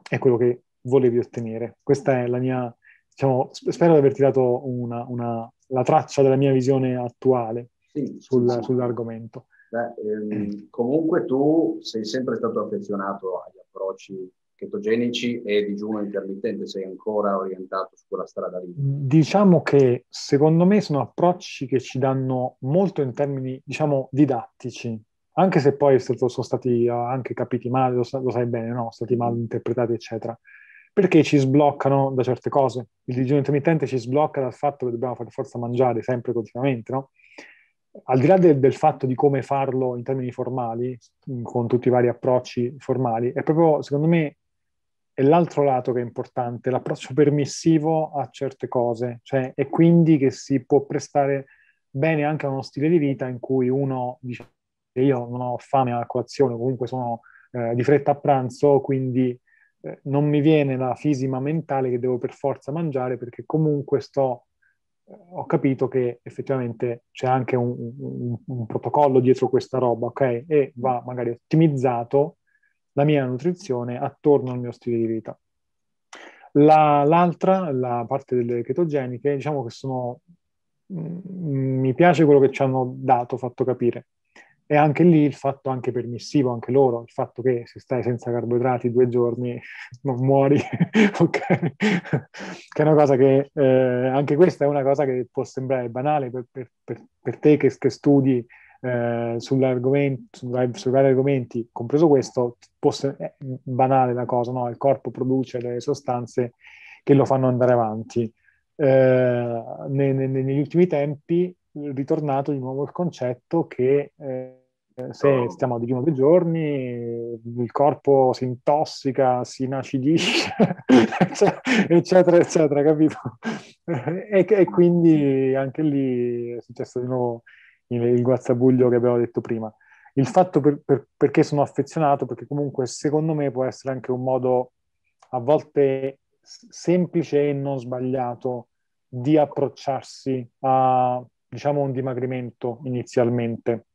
è quello che volevi ottenere. Questa è la mia, diciamo, spero di averti dato una, una, la traccia della mia visione attuale sì, sul, sì, sull'argomento. Beh, ehm, comunque tu sei sempre stato affezionato agli approcci chetogenici e digiuno intermittente, sei ancora orientato su quella strada lì? Diciamo che secondo me sono approcci che ci danno molto in termini, diciamo, didattici, anche se poi sono stati anche capiti male, lo, sai bene, no? Stati mal interpretati, eccetera perché ci sbloccano da certe cose. Il digiuno intermittente ci sblocca dal fatto che dobbiamo fare forza mangiare sempre continuamente, no? Al di là del, del, fatto di come farlo in termini formali, con tutti i vari approcci formali, è proprio, secondo me, è l'altro lato che è importante, l'approccio permissivo a certe cose, cioè, e quindi che si può prestare bene anche a uno stile di vita in cui uno dice io non ho fame a colazione, comunque sono eh, di fretta a pranzo, quindi eh, non mi viene la fisima mentale che devo per forza mangiare perché comunque sto ho capito che effettivamente c'è anche un, un, un, protocollo dietro questa roba, ok? E va magari ottimizzato la mia nutrizione attorno al mio stile di vita. La, l'altra, la parte delle ketogeniche, diciamo che sono... Mm, mi piace quello che ci hanno dato, fatto capire. E anche lì il fatto anche permissivo, anche loro, il fatto che se stai senza carboidrati due giorni [LAUGHS] non muori, [LAUGHS] ok? che è una cosa che, eh, anche questa è una cosa che può sembrare banale per, per, per, te che, che studi eh, sull'argomento, su, vari argomenti, compreso questo, può essere banale la cosa, no? Il corpo produce delle sostanze che lo fanno andare avanti. Eh, ne, ne, negli ultimi tempi ritornato di nuovo il concetto che eh, se stiamo a digiuno due giorni il corpo si intossica, si inacidisce, [LAUGHS] eccetera, eccetera, capito? e, e, quindi anche lì è successo di nuovo il, il guazzabuglio che abbiamo detto prima. Il fatto per, per, perché sono affezionato, perché comunque secondo me può essere anche un modo a volte semplice e non sbagliato di approcciarsi a diciamo un dimagrimento inizialmente,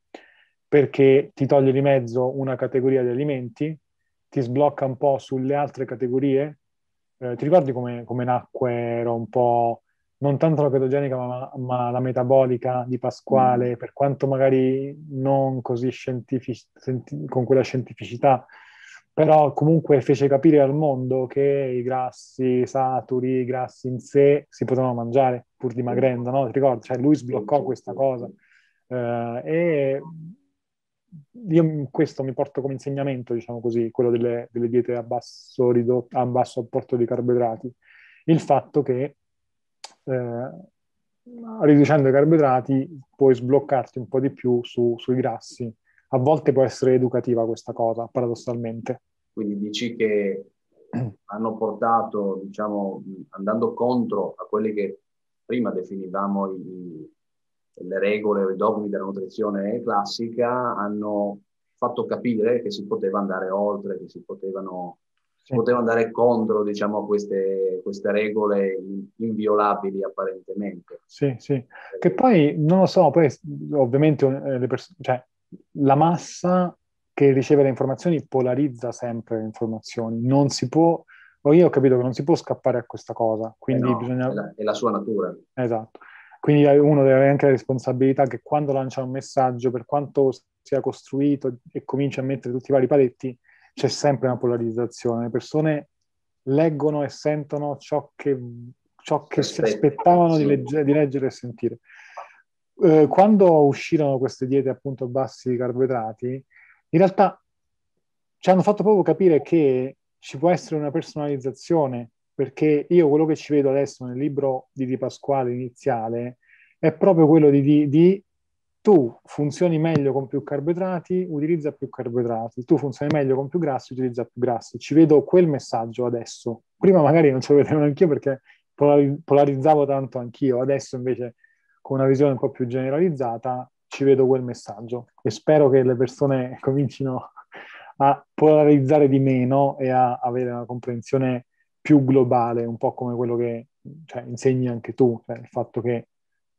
perché ti toglie di mezzo una categoria di alimenti, ti sblocca un po' sulle altre categorie. Eh, ti ricordi come, come nacque? Era un po' non tanto la patogenica, ma, ma, la metabolica di Pasquale, mm. per quanto magari non così scientific- con quella scientificità, però comunque fece capire al mondo che i grassi saturi, i grassi in sé si potevano mangiare pur dimagrendo, no? Ti ricordi? Cioè lui sbloccò questa cosa. Uh, e io questo mi porto come insegnamento, diciamo così, quello delle, delle diete a basso, ridotto, a basso apporto di carboidrati. Il fatto che eh, riducendo i carboidrati puoi sbloccarti un po' di più su, sui grassi. A volte può essere educativa questa cosa, paradossalmente. Quindi dici che [CLEARS THROAT] hanno portato, diciamo, andando contro a quelli che prima definivamo i, le regole o i dogmi della nutrizione classica, hanno fatto capire che si poteva andare oltre, che si potevano sì. poteva andare contro diciamo, queste, queste, regole inviolabili apparentemente. Sì, sì. Che poi, non lo so, poi ovviamente eh, persone, cioè, la massa che riceve le informazioni polarizza sempre le informazioni. Non si può, o io ho capito che non si può scappare a questa cosa, quindi eh no, bisogna... È la, è la sua natura. Esatto. Quindi uno deve avere anche la responsabilità che quando lancia un messaggio, per quanto sia costruito e comincia a mettere tutti i vari paletti, c'è sempre una polarizzazione. Le persone leggono e sentono ciò che, ciò che si aspettavano di, legge, di leggere e sentire. Eh, quando uscirono queste diete appunto bassi carboidrati, in realtà ci hanno fatto proprio capire che ci può essere una personalizzazione, perché io quello che ci vedo adesso nel libro di Di Pasquale iniziale è proprio quello di, di, di tu funzioni meglio con più carboidrati, utilizza più carboidrati, tu funzioni meglio con più grassi, utilizza più grassi. Ci vedo quel messaggio adesso. Prima magari non ce lo vedevo anch'io perché polarizzavo tanto anch'io, adesso invece con una visione un po' più generalizzata ci vedo quel messaggio e spero che le persone [LAUGHS] comincino a polarizzare di meno e a avere una comprensione più globale, un po' come quello che cioè, insegni anche tu, cioè il fatto che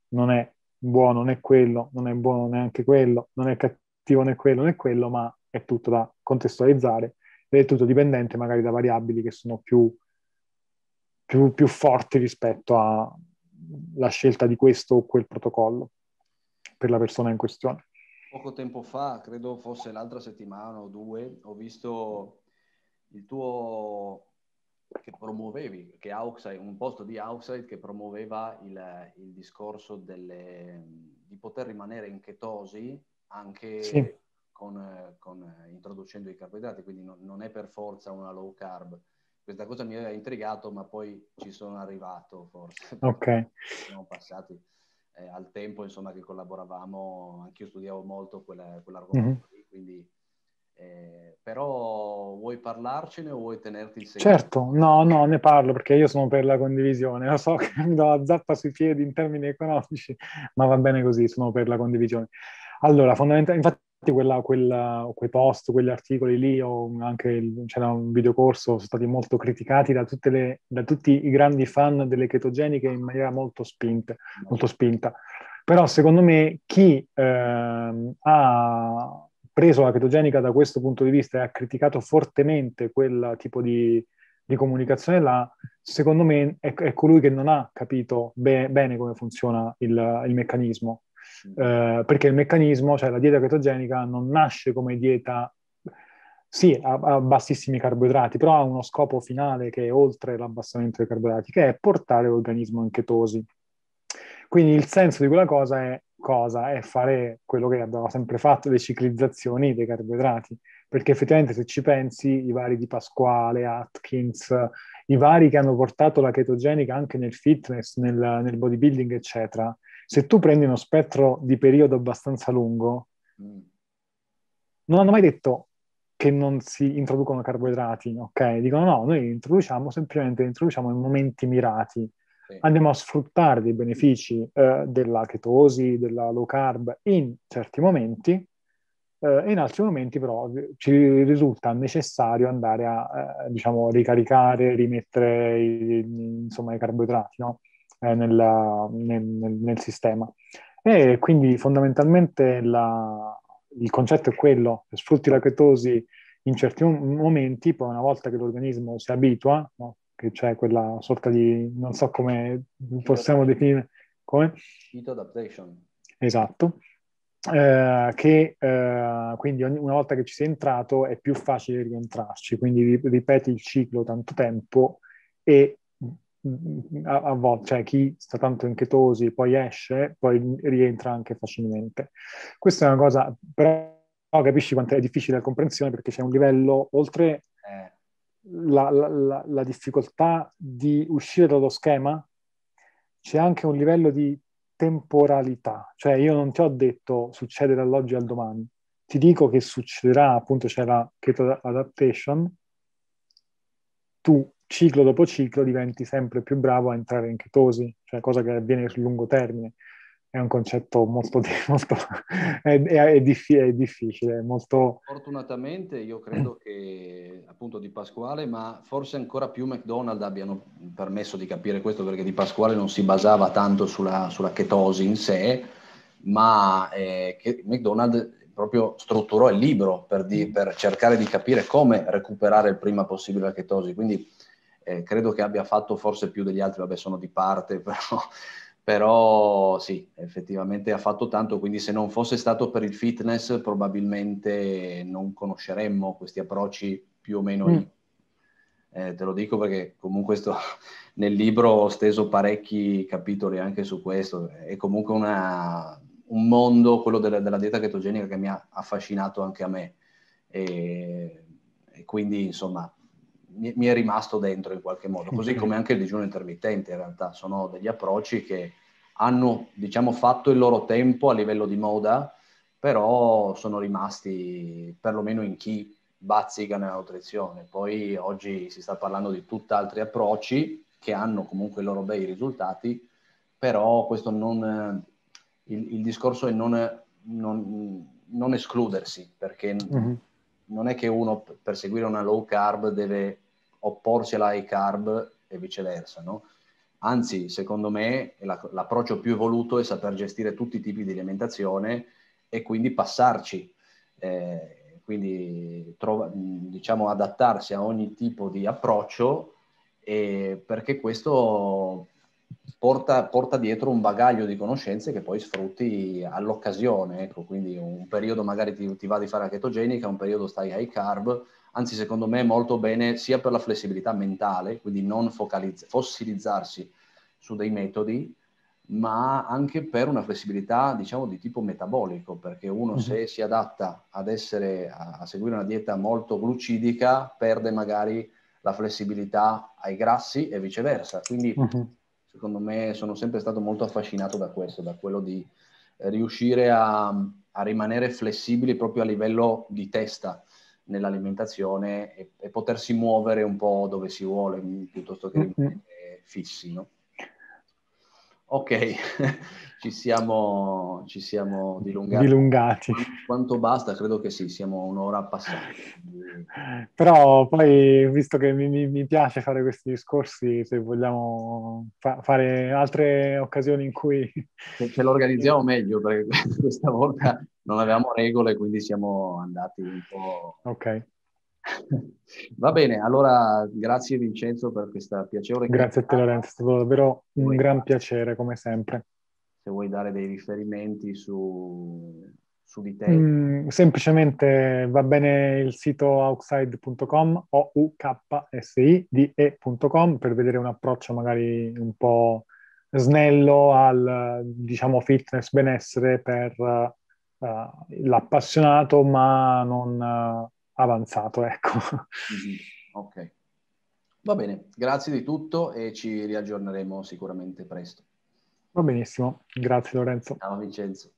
non è buono né quello, non è buono neanche quello, non è cattivo né quello né quello, ma è tutto da contestualizzare ed è tutto dipendente magari da variabili che sono più, più, più forti rispetto alla scelta di questo o quel protocollo per la persona in questione. Poco tempo fa, credo fosse l'altra settimana o due, ho visto il tuo che promuovevi, che outside, un posto di outside che promuoveva il, il discorso delle, di poter rimanere in chetosi anche sì. con, con, introducendo i carboidrati, quindi non, non, è per forza una low carb. Questa cosa mi aveva intrigato, ma poi ci sono arrivato forse. Ok. [LAUGHS] Siamo passati eh, al tempo insomma, che collaboravamo, anche io studiavo molto quella, quell'argomento mm-hmm. quindi eh, però vuoi parlarcene o vuoi tenerti il segreto? Certo, no, no, ne parlo perché io sono per la condivisione. Lo so [LAUGHS] che mi do la zappa sui piedi in termini economici, ma va bene così, sono per la condivisione. Allora, fondamentalmente, infatti quella, quella, quei post, quegli articoli lì, o anche il, c'era un videocorso, sono stati molto criticati da, le, da, tutti i grandi fan delle ketogeniche in maniera molto spinta. Molto spinta. Però secondo me chi eh, ha preso la chetogenica da questo punto di vista e ha criticato fortemente quel tipo di, di comunicazione là, secondo me è, è, colui che non ha capito be- bene come funziona il, il meccanismo eh, perché il meccanismo, cioè la dieta chetogenica non nasce come dieta sì, a, a, bassissimi carboidrati, però ha uno scopo finale che è oltre l'abbassamento dei carboidrati, che è portare l'organismo in chetosi. Quindi il senso di quella cosa è cosa? È fare quello che abbiamo sempre fatto, le ciclizzazioni dei carboidrati, perché effettivamente se ci pensi, i vari di Pasquale, Atkins, i vari che hanno portato la chetogenica anche nel fitness, nel, nel bodybuilding, eccetera, se tu prendi uno spettro di periodo abbastanza lungo, non hanno mai detto che non si introducono carboidrati, ok? Dicono no, noi introduciamo semplicemente introduciamo in momenti mirati. Sì. Andiamo a sfruttare dei benefici eh, della chetosi, della low carb in certi momenti eh, e in altri momenti però ci risulta necessario andare a, eh, diciamo, ricaricare, rimettere i, insomma, i carboidrati no? Eh, nel, nel, nel, sistema. E quindi fondamentalmente la, il concetto è quello, sfrutti la chetosi in certi momenti, poi una volta che l'organismo si abitua, no? che c'è quella sorta di, non so come possiamo definire, come? Adaptation. Esatto. Eh, che eh, quindi ogni, una volta che ci sei entrato è più facile rientrarci, quindi ripeti il ciclo tanto tempo e a, a volte, cioè chi sta tanto in chetosi poi esce, poi rientra anche facilmente. Questa è una cosa, però capisci quanto è difficile la comprensione perché c'è un livello, oltre eh. la, la, la, la difficoltà di uscire dallo schema, c'è anche un livello di temporalità. Cioè io non ti ho detto succede dall'oggi al domani, ti dico che succederà, appunto c'è la keto adaptation, tu ciclo dopo ciclo diventi sempre più bravo a entrare in chetosi, cioè cosa che avviene sul lungo termine. È un concetto molto, [LAUGHS] molto è, è, è, diffi- è difficile, molto... Fortunatamente io credo che appunto di Pasquale, ma forse ancora più McDonald's abbiano permesso di capire questo perché di Pasquale non si basava tanto sulla, sulla chetosi in sé, ma eh, McDonald's proprio strutturò il libro per, di, per cercare di capire come recuperare il prima possibile la chetosi. Quindi eh, credo che abbia fatto forse più degli altri, vabbè sono di parte, [LAUGHS] però, però sì, effettivamente ha fatto tanto, quindi se non fosse stato per il fitness probabilmente non conosceremmo questi approcci più o meno. Mm. Eh, te lo dico perché comunque sto, [LAUGHS] nel libro ho steso parecchi capitoli anche su questo, è comunque una, un mondo, quello della, della, dieta chetogenica, che mi ha affascinato anche a me. E, e quindi insomma mi, mi, è rimasto dentro in qualche modo, così come anche il digiuno intermittente in realtà. Sono degli approcci che hanno diciamo fatto il loro tempo a livello di moda, però sono rimasti perlomeno in chi bazzica nella nutrizione. Poi oggi si sta parlando di tutt'altri approcci che hanno comunque i loro bei risultati, però questo non, il, il discorso è non, non, non escludersi, perché mm-hmm non è che uno per seguire una low carb deve opporsi alla high carb e viceversa, no? Anzi, secondo me, l'approccio più evoluto è saper gestire tutti i tipi di alimentazione e quindi passarci, eh, quindi trova, diciamo adattarsi a ogni tipo di approccio perché questo porta, porta, dietro un bagaglio di conoscenze che poi sfrutti all'occasione. Ecco, quindi un periodo magari ti, ti va di fare la chetogenica, un periodo stai high carb, anzi secondo me molto bene sia per la flessibilità mentale, quindi non focalizz- fossilizzarsi su dei metodi, ma anche per una flessibilità diciamo di tipo metabolico, perché uno uh-huh. se si adatta ad essere, a, a seguire una dieta molto glucidica, perde magari la flessibilità ai grassi e viceversa. Quindi uh-huh secondo me sono sempre stato molto affascinato da questo, da quello di riuscire a, a rimanere flessibili proprio a livello di testa nell'alimentazione e, e, potersi muovere un po' dove si vuole piuttosto che rimanere fissi. No? Ok, [LAUGHS] ci, siamo, ci siamo dilungati. dilungati. Quanto basta? Credo che sì, siamo un'ora passata. Però poi, visto che mi, mi, piace fare questi discorsi, se vogliamo fa- fare altre occasioni in cui... Ce lo organizziamo [LAUGHS] meglio, perché [LAUGHS] questa volta non avevamo regole, quindi siamo andati un po'... Ok. Va bene, allora grazie Vincenzo per questa piacevole... Grazie a te Lorenzo, è stato davvero un gran piacere come sempre. se vuoi dare dei riferimenti su, su di te. Mm, semplicemente va bene il sito outside.com o uksid.com per vedere un approccio magari un po' snello al diciamo fitness benessere per uh, l'appassionato ma non uh, avanzato ecco. Mm-hmm. ok. Va bene grazie di tutto e ci riaggiorneremo sicuramente presto. Va benissimo. Grazie Lorenzo. Ciao Vincenzo